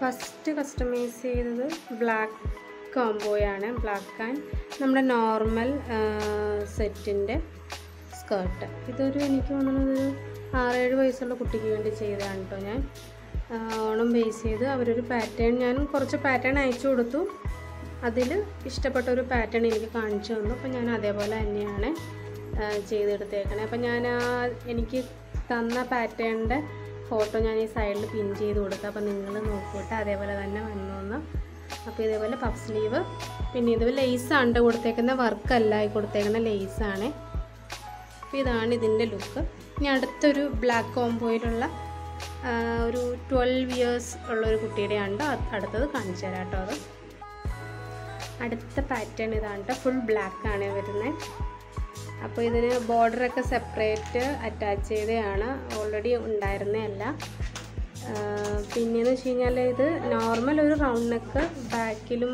First customise ചെയ്തത് black കോംബോയാണ് black and നമ്മുടെ നോർമൽ സെറ്റിന്റെ സ്കേർട്ട് ഇതൊരു എനിക്ക് തോന്നുന്നത് ആറേഴ് വയസ്സുള്ള കുട്ടിക്ക് വേണ്ടി ചെയ്തതാണ് കേട്ടോ ഞാൻ. ഓണം ബേസ് ചെയ്ത് അവരൊരു പാറ്റേൺ ഞാൻ കുറച്ച് പാറ്റേൺ അയച്ചു കൊടുത്തു. അതിൽ ഇഷ്ടപ്പെട്ട ഒരു പാറ്റേൺ എനിക്ക് കാണിച്ചു തന്നു. അപ്പോൾ ഞാൻ അതേപോലെ തന്നെയാണ് ചെയ്തെടുത്തേക്കണേ. അപ്പോൾ ഞാൻ എനിക്ക് തന്ന പാറ്റേണിന്റെ ഫോട്ടോ ഞാൻ ഈ സൈഡിൽ പിൻ ചെയ്ത് കൊടുക്കാം അപ്പോൾ നിങ്ങൾ നോക്കിയിട്ട് അതേപോലെ തന്നെ വന്നു എന്ന് അപ്പോൾ ഇതേപോലെ പഫ് സ്ലീവ് പിന്നെ ഇത് ലേസാണ് കൊടുത്തേക്കുന്ന വർക്കല്ല ഈ കൊടുത്തേക്കുന്ന ലേസാണ് അപ്പോൾ ഇതാണ് ഇതിന്റെ ലുക്ക് ഇനി അടുത്തൊരു ബ്ലാക്ക് കോംബോയിലുള്ള ഒരു ട്വൽവ് ഇയേഴ്സ് ഉള്ളൊരു കുട്ടിയുടെ ട്ടോ അടുത്തത് കാണിച്ചു തരാം കേട്ടോ അത്. അടുത്ത പാറ്റേൺ ഇതാണ് ഫുൾ ബ്ലാക്ക് ആണ് വരുന്നത്. അപ്പോൾ ഇതിന് ബോർഡറൊക്കെ സെപ്പറേറ്റ് അറ്റാച്ച് ചെയ്തതാണ്. ഓൾറെഡി ഉണ്ടായിരുന്നതല്ല. പിന്നെയെന്ന് വെച്ച് കഴിഞ്ഞാൽ ഇത് നോർമൽ ഒരു റൗണ്ട് നെക്ക് ബാക്കിലും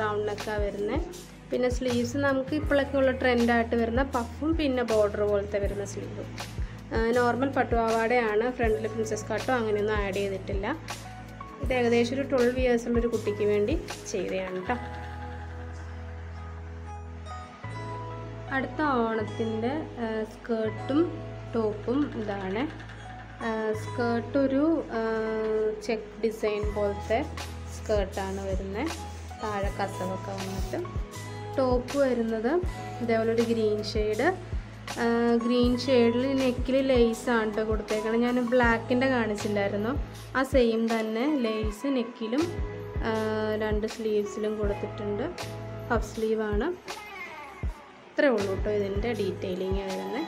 റൗണ്ട് നെക്കാണ് വരുന്നത് പിന്നെ സ്ലീവ്സ് നമുക്ക് ഇപ്പോഴൊക്കെ ഉള്ള ട്രെൻഡായിട്ട് വരുന്ന പഫും പിന്നെ ബോർഡർ പോലത്തെ വരുന്ന സ്ലീവും നോർമൽ പട്ടുപാവാടയാണ്. ഫ്രണ്ടിൽ പ്രിൻസസ് കട്ടോ അങ്ങനെയൊന്നും ആഡ് ചെയ്തിട്ടില്ല. ഇത് ഏകദേശം ഒരു ട്വൽവ് ഇയേഴ്സുള്ളൊരു കുട്ടിക്ക് വേണ്ടി ചെയ്തതാണ് കേട്ടോ അടുത്ത ഓണത്തിന്റെ സ്കേർട്ടും ടോപ്പും ഇതാണ്. സ്കേർട്ട് ഒരു ചെക്ക് ഡിസൈൻ പോലത്തെ സ്കേർട്ടാണ് വരുന്നത് താഴെ കസവൊക്കെ വന്നിട്ട്. ടോപ്പ് വരുന്നത് ഇതേപോലെ ഒരു ഗ്രീൻ ഷെയ്ഡ്. ഗ്രീൻ ഷെയ്ഡിൽ നെക്കിൽ ലേസാണ് കേട്ടോ കൊടുത്തേക്കണം. ഞാൻ ബ്ലാക്കിന്റെ കാണിച്ചില്ലായിരുന്നു ആ സെയിം തന്നെ ലേസ് നെക്കിലും രണ്ട് സ്ലീവ്സിലും കൊടുത്തിട്ടുണ്ട്. പഫ് സ്ലീവാണ്. ഇത്രേ ഉള്ളൂ കേട്ടോ ഇതിന്റെ ഡീറ്റെയിലിങ് വരുന്നത്